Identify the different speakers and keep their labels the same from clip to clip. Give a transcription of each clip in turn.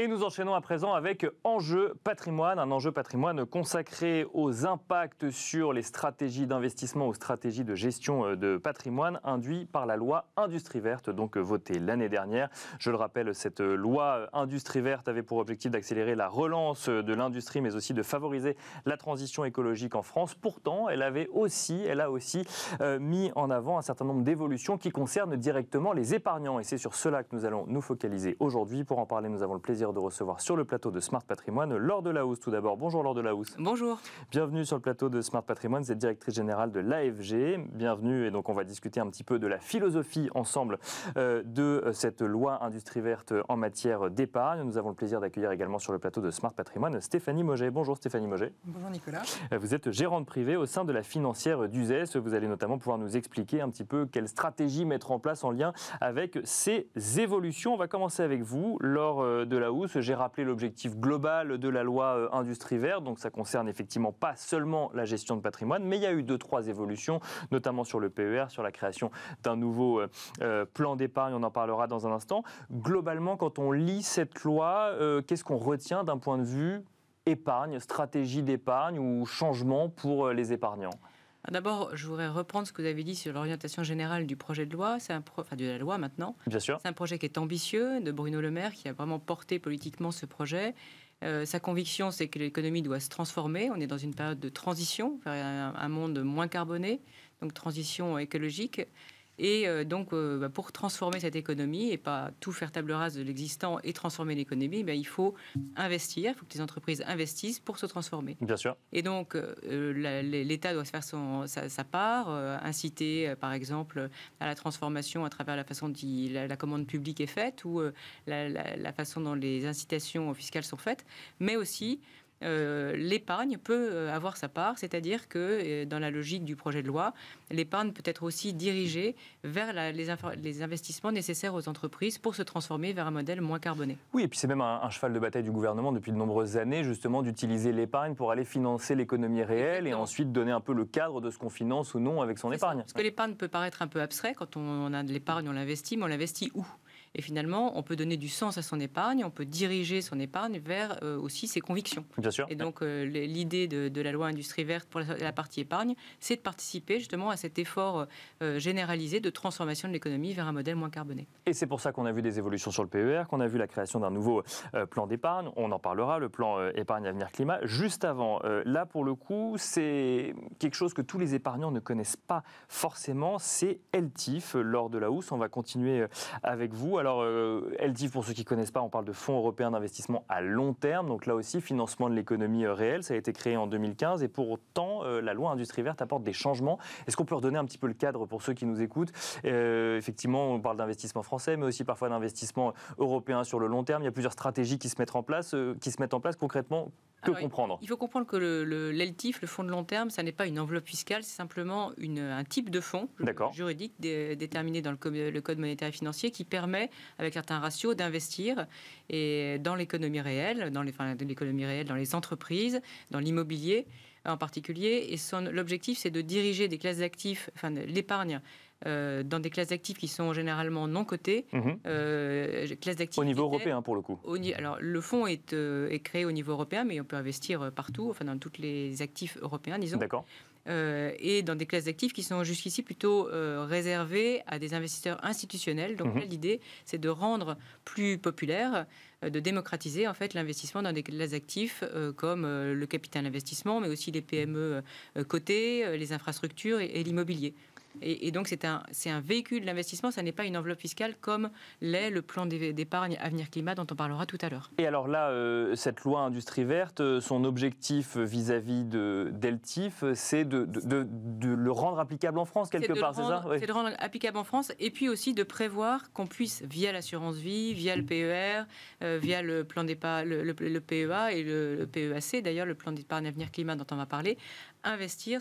Speaker 1: Et nous enchaînons à présent avec Enjeu patrimoine, un enjeu patrimoine consacré aux impacts sur les stratégies d'investissement ou stratégies de gestion euh, de patrimoine induits par la loi Industrie verte, donc euh, votée l'année dernière. Je le rappelle, cette loi Industrie verte avait pour objectif d'accélérer la relance de l'industrie, mais aussi de favoriser la transition écologique en France. Pourtant, elle avait aussi, elle a aussi euh, mis en avant un certain nombre d'évolutions qui concernent directement les épargnants. Et c'est sur cela que nous allons nous focaliser aujourd'hui. Pour en parler, nous avons le plaisir de recevoir sur le plateau de Smart Patrimoine Laure Delahousse tout d'abord. Bonjour Laure Delahousse.
Speaker 2: Bonjour.
Speaker 1: Bienvenue sur le plateau de Smart Patrimoine. Vous êtes directrice générale de l'AFG. Bienvenue et donc on va discuter un petit peu de la philosophie ensemble euh, de euh, cette loi industrie verte en matière d'épargne. Nous avons le plaisir d'accueillir également sur le plateau de Smart Patrimoine Stéphanie Moget. Bonjour Stéphanie Moget.
Speaker 3: Bonjour Nicolas.
Speaker 1: Euh, vous êtes gérante privée au sein de la financière d'USES. Vous allez notamment pouvoir nous expliquer un petit peu quelle stratégie mettre en place en lien avec ces évolutions. On va commencer avec vous, Laure Delahousse. J'ai rappelé l'objectif global de la loi euh, Industrie verte, donc ça concerne effectivement pas seulement la gestion de patrimoine, mais il y a eu deux, trois évolutions, notamment sur le PER, sur la création d'un nouveau euh, euh, plan d'épargne, on en parlera dans un instant. Globalement, quand on lit cette loi, qu'est-ce qu'on retient d'un point de vue épargne, stratégie d'épargne ou changement pour les épargnants?
Speaker 2: D'abord, je voudrais reprendre ce que vous avez dit sur l'orientation générale du projet de loi, c'est un enfin de la loi maintenant.
Speaker 1: Bien sûr.
Speaker 2: C'est un projet qui est ambitieux de Bruno Le Maire qui a vraiment porté politiquement ce projet. Euh, sa conviction, c'est que l'économie doit se transformer. On est dans une période de transition vers un monde moins carboné, donc transition écologique. Et euh, donc, euh, bah, pour transformer cette économie et pas tout faire table rase de l'existant et transformer l'économie, bah, il faut investir, il faut que les entreprises investissent pour se transformer.
Speaker 1: Bien sûr.
Speaker 2: Et donc, euh, l'État doit faire son, sa, part, inciter, par exemple, à la transformation à travers la façon dont la, commande publique est faite ou la, la, façon dont les incitations fiscales sont faites, mais aussi euh, l'épargne peut euh, avoir sa part, c'est-à-dire que euh, dans la logique du projet de loi, l'épargne peut être aussi dirigée vers les, investissements nécessaires aux entreprises pour se transformer vers un modèle moins carboné.
Speaker 1: Oui, et puis c'est même un, cheval de bataille du gouvernement depuis de nombreuses années, justement, d'utiliser l'épargne pour aller financer l'économie réelle et ensuite donner un peu le cadre de ce qu'on finance ou non avec son épargne.
Speaker 2: parce que l'épargne peut paraître un peu abstrait quand on a de l'épargne, on l'investit, mais on l'investit où? Et finalement, on peut donner du sens à son épargne, on peut diriger son épargne vers euh, aussi ses convictions.
Speaker 1: Bien sûr.
Speaker 2: Et donc, euh, l'idée de, la loi industrie verte pour la, partie épargne, c'est de participer justement à cet effort euh, généralisé de transformation de l'économie vers un modèle moins carboné.
Speaker 1: Et c'est pour ça qu'on a vu des évolutions sur le PER, qu'on a vu la création d'un nouveau plan d'épargne. On en parlera, le plan épargne avenir climat. Juste avant, là pour le coup, c'est quelque chose que tous les épargnants ne connaissent pas forcément. C'est LTIF lors de la hausse. On va continuer avec vous. Alors, euh, LTIF, pour ceux qui ne connaissent pas, on parle de Fonds européen d'investissement à long terme. Donc là aussi, financement de l'économie euh, réelle. Ça a été créé en 2015 et pour autant, euh, la loi Industrie verte apporte des changements. Est-ce qu'on peut redonner un petit peu le cadre pour ceux qui nous écoutent? Effectivement, on parle d'investissement français, mais aussi parfois d'investissement européen sur le long terme. Il y a plusieurs stratégies qui se mettent en place. qui se mettent en place concrètement que comprendre?
Speaker 2: Il faut comprendre que l'ELTIF, le, fonds de long terme, ça n'est pas une enveloppe fiscale, c'est simplement une, un type de fonds juridique déterminé dans le, le, Code monétaire et financier qui permet, avec certains ratios, d'investir dans l'économie réelle, dans l'économie réelle, dans les entreprises, dans l'immobilier en particulier. Et l'objectif, c'est de diriger des classes d'actifs, enfin l'épargne, euh, dans des classes d'actifs qui sont généralement non cotées.
Speaker 1: Mhm. Euh, au niveau européen, pour le coup.
Speaker 2: alors, le fonds est, euh, est, créé au niveau européen, mais on peut investir partout, enfin dans tous les actifs européens, disons.
Speaker 1: D'accord.
Speaker 2: Et dans des classes d'actifs qui sont jusqu'ici plutôt réservées à des investisseurs institutionnels. Donc mhm. l'idée, c'est de rendre plus populaire, de démocratiser en fait l'investissement dans des classes d'actifs comme le capital investissement, mais aussi les PME cotées, les infrastructures et l'immobilier. Et, donc, c'est un, un véhicule d'investissement, ça n'est pas une enveloppe fiscale comme l'est le plan d'épargne Avenir Climat dont on parlera tout à l'heure.
Speaker 1: Et alors là, euh, cette loi industrie verte, euh, son objectif vis-à-vis de d'Eltif, c'est de, de, de, le rendre applicable en France quelque part, c'est ça
Speaker 2: C'est de rendre applicable en France et puis aussi de prévoir qu'on puisse, via l'assurance vie, via le PER, euh, via le plan d'épargne, le, le, PEA et le, PEAC, d'ailleurs le plan d'épargne Avenir Climat dont on va parler, investir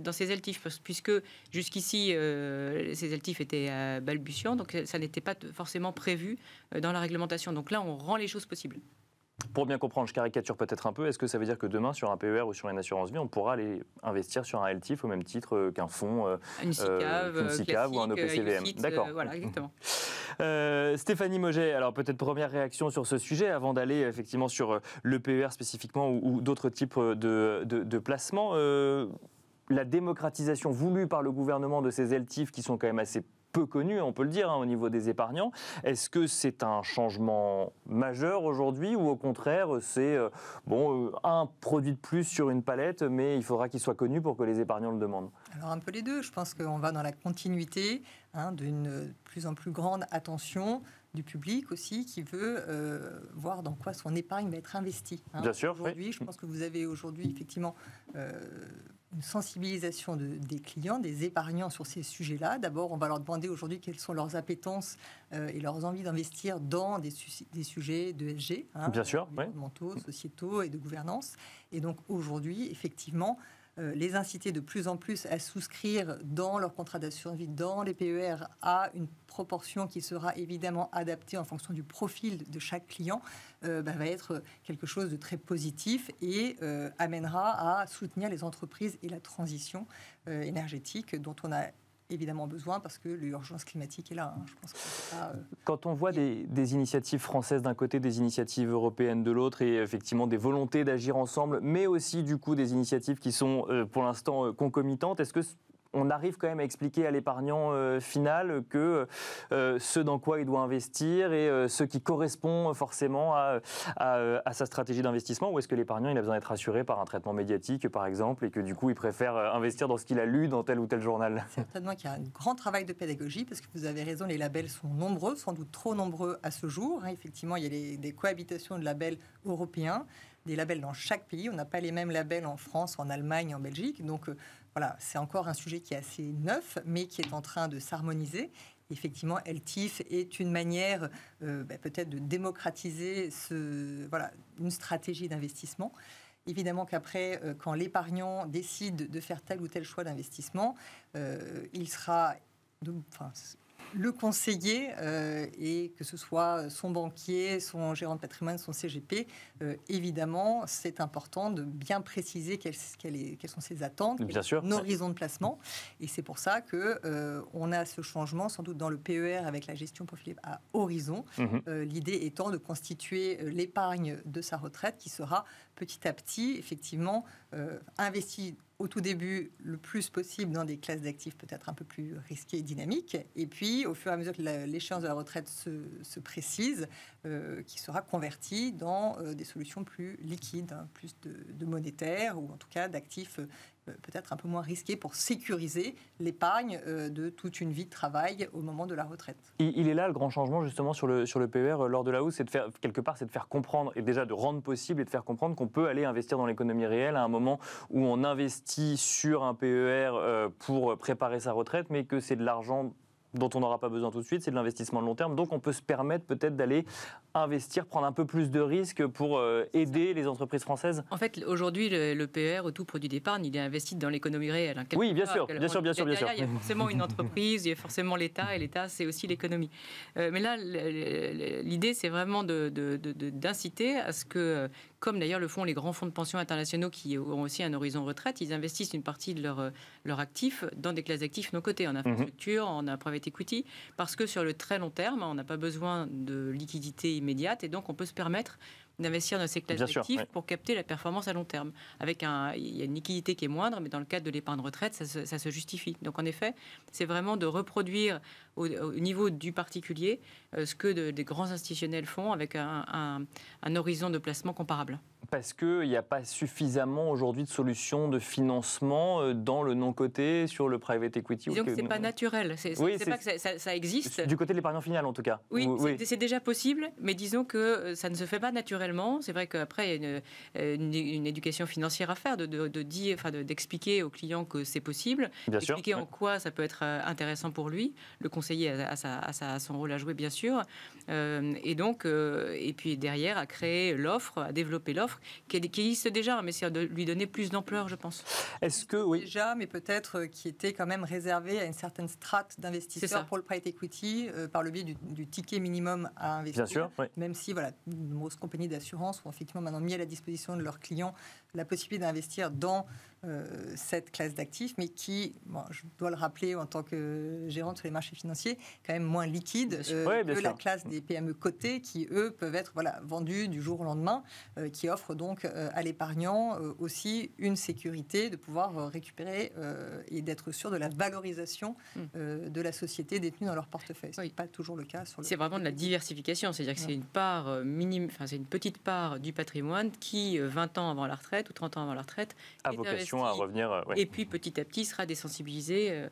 Speaker 2: dans ces LTIF, puisque jusqu'ici, euh, ces LTIF étaient balbutiants, donc ça n'était pas forcément prévu euh, dans la réglementation. Donc là, on rend les choses possibles.
Speaker 1: Pour bien comprendre, je caricature peut-être un peu, est-ce que ça veut dire que demain, sur un PER ou sur une assurance vie, on pourra aller investir sur un LTIF au même titre qu'un fonds,
Speaker 2: une SICAV,
Speaker 1: ou un OPCVM
Speaker 2: D'accord. voilà, exactement.
Speaker 1: Stéphanie Moget, alors peut-être première réaction sur ce sujet avant d'aller effectivement sur le PER spécifiquement ou, d'autres types de, de placements la démocratisation voulue par le gouvernement de ces LTIF qui sont quand même assez peu connus, on peut le dire, hein, au niveau des épargnants. Est-ce que c'est un changement majeur aujourd'hui ou au contraire c'est euh, bon, euh, un produit de plus sur une palette, mais il faudra qu'il soit connu pour que les épargnants le demandent?
Speaker 3: Alors un peu les deux. Je pense qu'on va dans la continuité hein, d'une plus en plus grande attention du public aussi qui veut euh, voir dans quoi son épargne va être investie.
Speaker 1: Hein. Bien sûr.
Speaker 3: Aujourd'hui, je pense que vous avez aujourd'hui effectivement une sensibilisation des clients, des épargnants sur ces sujets-là. D'abord, on va leur demander aujourd'hui quelles sont leurs appétences euh, et leurs envies d'investir dans des, des, sujets de SG,
Speaker 1: hein, Bien sûr,
Speaker 3: environnementaux, sociétaux et de gouvernance. Et donc aujourd'hui, effectivement, euh, les inciter de plus en plus à souscrire dans leur contrat d'assurance vie, dans les PER, à une proportion qui sera évidemment adaptée en fonction du profil de chaque client, euh, bah, va être quelque chose de très positif et euh, amènera à soutenir les entreprises et la transition énergétique dont on a évidemment besoin parce que l'urgence climatique est là. Hein. Je pense
Speaker 1: euh, Quand on voit des, initiatives françaises d'un côté, des initiatives européennes de l'autre, et effectivement des volontés d'agir ensemble, mais aussi du coup des initiatives qui sont euh, pour l'instant euh, concomitantes, est-ce que on arrive quand même à expliquer à l'épargnant euh, final que euh, ce dans quoi il doit investir et euh, ce qui correspond forcément à, sa stratégie d'investissement Ou est-ce que l'épargnant il a besoin d'être assuré par un traitement médiatique, par exemple, et que du coup il préfère investir dans ce qu'il a lu dans tel ou tel journal?
Speaker 3: Certainement qu'il y a un grand travail de pédagogie, parce que vous avez raison, les labels sont nombreux, sans doute trop nombreux à ce jour. Hein. Effectivement, il y a des cohabitations de labels européens des labels dans chaque pays. On n'a pas les mêmes labels en France, en Allemagne, en Belgique. Donc voilà, c'est encore un sujet qui est assez neuf, mais qui est en train de s'harmoniser. Effectivement, LTIF est une manière euh, bah, peut-être de démocratiser ce, voilà, une stratégie d'investissement. Évidemment qu'après, euh, quand l'épargnant décide de faire tel ou tel choix d'investissement, euh, il sera, le conseiller, euh, et que ce soit son banquier, son gérant de patrimoine, son CGP, euh, évidemment, c'est important de bien préciser quelles, sont ses attentes,
Speaker 1: bien sûr,
Speaker 3: nos horizons de placement. Et c'est pour ça que euh, on a ce changement, sans doute dans le PER avec la gestion profilée à horizon. Mhm. L'idée étant de constituer l'épargne de sa retraite qui sera petit à petit, effectivement, investie au tout début le plus possible dans des classes d'actifs peut-être un peu plus risquées et dynamiques. Et puis, au fur et à mesure que l'échéance de la retraite se, précise, euh, qui sera convertie dans euh, des solutions plus liquides, hein, plus de, de, monétaire ou en tout cas d'actifs peut-être un peu moins risqué pour sécuriser l'épargne euh, de toute une vie de travail au moment de la retraite.
Speaker 1: Il est là le grand changement justement sur le, sur le PER euh, lors de la hausse, c'est de faire quelque part, c'est de faire comprendre et déjà de rendre possible et de faire comprendre qu'on peut aller investir dans l'économie réelle à un moment où on investit sur un PER pour préparer sa retraite, mais que c'est de l'argent dont on n'aura pas besoin tout de suite, c'est de l'investissement de long terme. Donc on peut se permettre peut-être d'aller investir, prendre un peu plus de risques pour euh, aider les entreprises françaises
Speaker 2: En fait, aujourd'hui, le, PER, ou tout produit d'épargne, il est investi dans l'économie réelle. Hein,
Speaker 1: oui, bien sûr, bien sûr, bien sûr, bien sûr.
Speaker 2: Il y a forcément une entreprise, il y a forcément l'État, et l'État, c'est aussi l'économie. Euh, mais là, l'idée, c'est vraiment d'inciter à ce que, comme d'ailleurs le font les grands fonds de pension internationaux qui ont aussi un horizon retraite, ils investissent une partie de leur, leur actif dans des classes d'actifs non cotées, en mhm. infrastructure, en private equity, parce que sur le très long terme, on n'a pas besoin de liquidité immédiate et donc on peut se permettre d'investir dans ces classes d'actifs pour capter la performance à long terme. Avec un, il y a une liquidité qui est moindre, mais dans le cadre de l'épargne retraite, ça se, justifie. Donc en effet, c'est vraiment de reproduire au, niveau du particulier euh, ce que des grands institutionnels font avec un, un horizon de placement comparable.
Speaker 1: Parce qu'il n'y a pas suffisamment aujourd'hui de solutions de financement euh, dans le non-coté sur le private equity.
Speaker 2: Disons que ce n'est pas naturel. C'est oui, pas que ça, ça, existe.
Speaker 1: Du côté de l'épargnant final, en tout cas.
Speaker 2: Oui, c'est déjà possible, mais disons que euh, ça ne se fait pas naturellement. C'est vrai qu'après, il y a une, une, éducation financière à faire, de, de, dire, enfin, d'expliquer aux clients que c'est possible, d'expliquer en quoi ça peut être intéressant pour lui. Le conseiller a, a, son rôle à jouer, bien sûr. et donc, et puis derrière, à créer l'offre, à développer l'offre qui, existe déjà, mais c'est de lui donner plus d'ampleur, je pense.
Speaker 3: Est-ce que oui Déjà, mais peut-être euh, qui était quand même réservé à une certaine strate d'investisseurs pour le private equity euh, par le biais du, ticket minimum à investir.
Speaker 1: Bien sûr,
Speaker 3: Même si voilà, de nombreuses compagnies d'assurance ont effectivement maintenant mis à la disposition de leurs clients la possibilité d'investir dans cette classe d'actifs, mais qui, je dois le rappeler en tant que gérante sur les marchés financiers, quand même moins liquide que la classe des PME cotées, qui eux peuvent être voilà, vendus du jour au lendemain, qui offrent donc à l'épargnant aussi une sécurité de pouvoir récupérer et d'être sûr de la valorisation hmm. de la société détenue dans leur portefeuille. Ce n'est pas toujours le cas sur le.
Speaker 2: C'est vraiment de la diversification, c'est-à-dire que c'est une part minime, enfin c'est une petite part du patrimoine qui, 20 ans avant la retraite ou 30 ans avant la retraite,
Speaker 1: a vocation à revenir. Euh,
Speaker 2: Et puis petit à petit sera désensibilisé euh,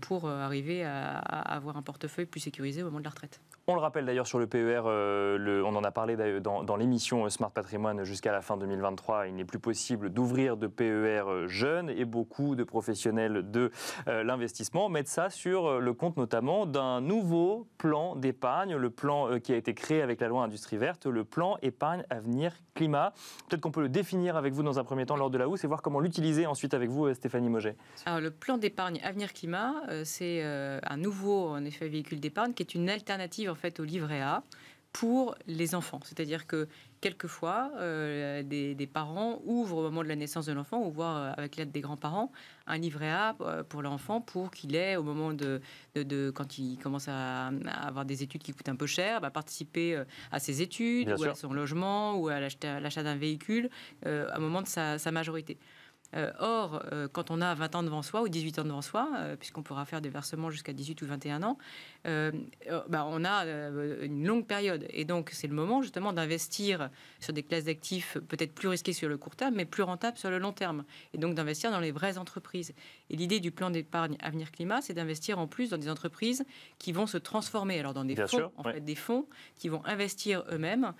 Speaker 2: pour euh, arriver à, avoir un portefeuille plus sécurisé au moment de la retraite.
Speaker 1: On le rappelle d'ailleurs sur le PER, euh, on en a parlé dans, l'émission Smart Patrimoine jusqu'à la fin 2023. Il n'est plus possible d'ouvrir de PER jeunes et beaucoup de professionnels de l'investissement mettent ça sur le compte notamment d'un nouveau plan d'épargne, le plan qui a été créé avec la loi Industrie Verte, le plan épargne avenir climat. Peut-être qu'on peut le définir avec vous dans un premier temps lors de la housse et voir comment l'utiliser ensuite avec vous, Stéphanie Moget.
Speaker 2: Alors le plan d'épargne avenir climat, euh, c'est euh, un nouveau véhicule d'épargne qui est une alternative fait au livret A pour les enfants. C'est-à-dire que quelquefois, euh, des, parents ouvrent au moment de la naissance de l'enfant, ou voire avec l'aide des grands-parents, un livret A pour l'enfant pour qu'il ait, au moment de, de, quand il commence à, avoir des études qui coûtent un peu cher, bah, participer à ses études, ou à son logement, ou à l'achat d'un véhicule, un moment de sa majorité. Euh, or, euh, quand on a 20 ans devant soi ou 18 ans devant soi, euh, puisqu'on pourra faire des versements jusqu'à 18 ou 21 ans, bah, on a une longue période. Et donc, c'est le moment justement d'investir sur des classes d'actifs peut-être plus risquées sur le court terme, mais plus rentables sur le long terme. Et donc d'investir dans les vraies entreprises. Et l'idée du plan d'épargne Avenir Climat, c'est d'investir en plus dans des entreprises qui vont se transformer. Alors dans des fonds, en fait, des fonds qui vont investir eux-mêmes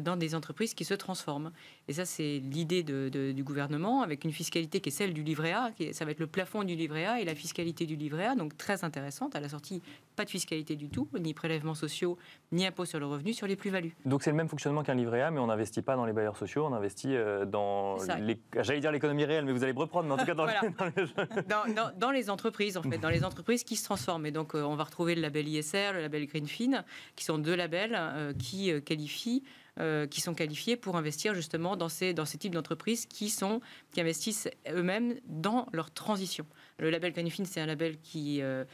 Speaker 2: dans des entreprises qui se transforment. Et ça, c'est l'idée du gouvernement avec une fiscalité qui est celle du livret A. Qui ça va être le plafond du livret A et la fiscalité du livret A, donc très intéressante. À la sortie, pas de fiscalité du tout, ni prélèvements sociaux, ni impôt sur le revenu sur les plus-values.
Speaker 1: Donc c'est le même fonctionnement qu'un livret A, mais on n'investit pas dans les bailleurs sociaux, on investit euh, dans, les, j'allais dire l'économie réelle, mais vous allez me reprendre, mais en tout cas dans, les,
Speaker 2: dans, dans, les entreprises, en fait, dans les entreprises qui se transforment. Et donc euh, on va retrouver le label ISR, le label Greenfin, qui sont deux labels euh, qui qualifient euh, qui sont qualifiés pour investir justement dans ces, dans ces types d'entreprises qui, sont, qui investissent eux-mêmes dans leur transition. Le label Canifin, c'est un label qui, euh,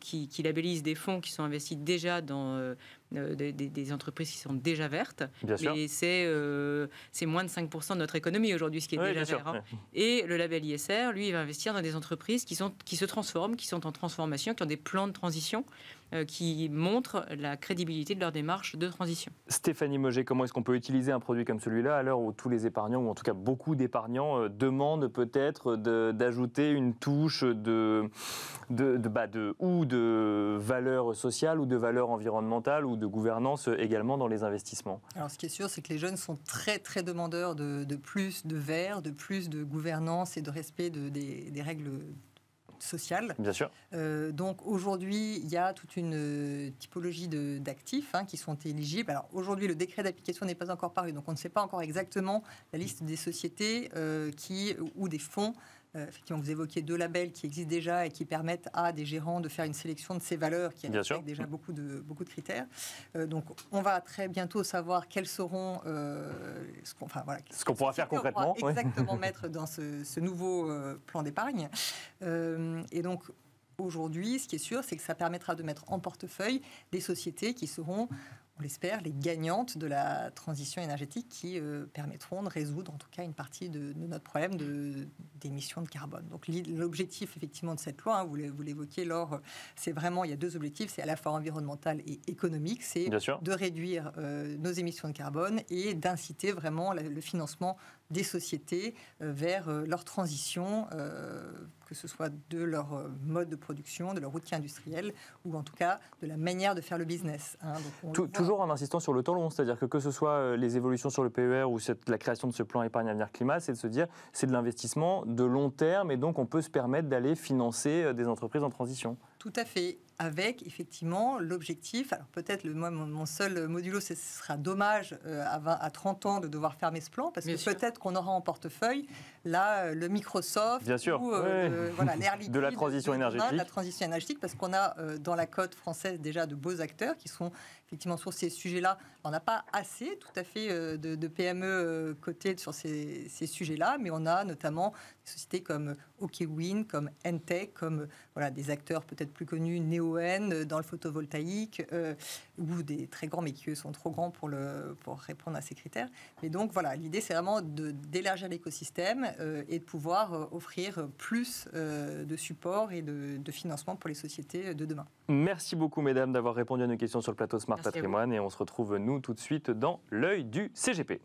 Speaker 2: qui, qui, labellise des fonds qui sont investis déjà dans euh, des, des, entreprises qui sont déjà vertes.
Speaker 1: Bien
Speaker 2: mais c'est moins de 5% de notre économie aujourd'hui, ce qui est déjà vert. Hein. Et le label ISR, lui, il va investir dans des entreprises qui, sont, qui se transforment, qui sont en transformation, qui ont des plans de transition euh, qui montrent la crédibilité de leur démarche de transition.
Speaker 1: Stéphanie Moget, comment est-ce qu'on peut utiliser un produit comme celui-là à l'heure où tous les épargnants, ou en tout cas beaucoup d'épargnants, euh, demandent peut-être d'ajouter une touche de, de, de, bah de, ou de valeur sociale ou de valeur environnementale ou de gouvernance également dans les investissements
Speaker 3: Alors ce qui est sûr, c'est que les jeunes sont très très demandeurs de, plus de verre, de plus de gouvernance et de respect des, des règles sociale.
Speaker 1: Bien sûr.
Speaker 3: Euh, donc aujourd'hui, il y a toute une euh, typologie d'actifs hein, qui sont éligibles. Alors aujourd'hui, le décret d'application n'est pas encore paru, donc on ne sait pas encore exactement la liste des sociétés euh, qui, ou des fonds euh, effectivement, vous évoquiez deux labels qui existent déjà et qui permettent à des gérants de faire une sélection de ces valeurs qui respectent déjà beaucoup de, beaucoup de critères. Euh, donc, on va très bientôt savoir quels seront
Speaker 1: euh, ce qu'on enfin, voilà, ce qu'on pourra faire concrètement.
Speaker 3: exactement mettre dans ce, ce nouveau plan d'épargne. et donc, aujourd'hui, ce qui est sûr, c'est que ça permettra de mettre en portefeuille des sociétés qui seront on l'espère, les gagnantes de la transition énergétique qui euh, permettront de résoudre en tout cas une partie de, notre problème d'émissions de, carbone. Donc l'objectif effectivement de cette loi, hein, vous l'évoquiez Laure, c'est vraiment, il y a deux objectifs, c'est à la fois environnemental et économique, c'est de réduire euh, nos émissions de carbone et d'inciter vraiment le financement des sociétés euh, vers leur transition que ce soit de leur euh, mode de production, de leur outil industriel, ou en tout cas de la manière de faire le business.
Speaker 1: Hein. toujours en insistant sur le temps long, c'est-à-dire que que ce soit euh, les évolutions sur le PER ou cette, la création de ce plan épargne avenir climat, c'est de se dire c'est de l'investissement de long terme et donc on peut se permettre d'aller financer euh, des entreprises en transition.
Speaker 3: Tout à fait avec effectivement l'objectif, alors peut-être le, moi, mon seul modulo, ce sera dommage euh, à, à 30 ans de devoir fermer ce plan, parce que peut-être qu'on aura en portefeuille là euh, le Microsoft
Speaker 1: Bien sûr,
Speaker 3: ou
Speaker 1: euh, voilà, de la transition énergétique.
Speaker 3: la transition énergétique, parce qu'on a dans la cote française déjà de beaux acteurs qui sont effectivement sur ces sujets-là. On n'a pas assez tout à fait de, PME cotées sur ces, ces sujets-là, mais on a notamment sociétés comme OKWin, comme Entech, comme voilà, des acteurs peut-être plus connus, Neoen dans le photovoltaïque, ou des très grands, mais qui eux sont trop grands pour, le, pour répondre à ces critères. Mais donc voilà, l'idée c'est vraiment d'élargir l'écosystème et de pouvoir offrir plus de support et de, de financement pour les sociétés de demain.
Speaker 1: Merci beaucoup, mesdames, d'avoir répondu à nos questions sur le plateau Smart Patrimoine. Et on se retrouve, nous, tout de suite dans l'œil du CGP.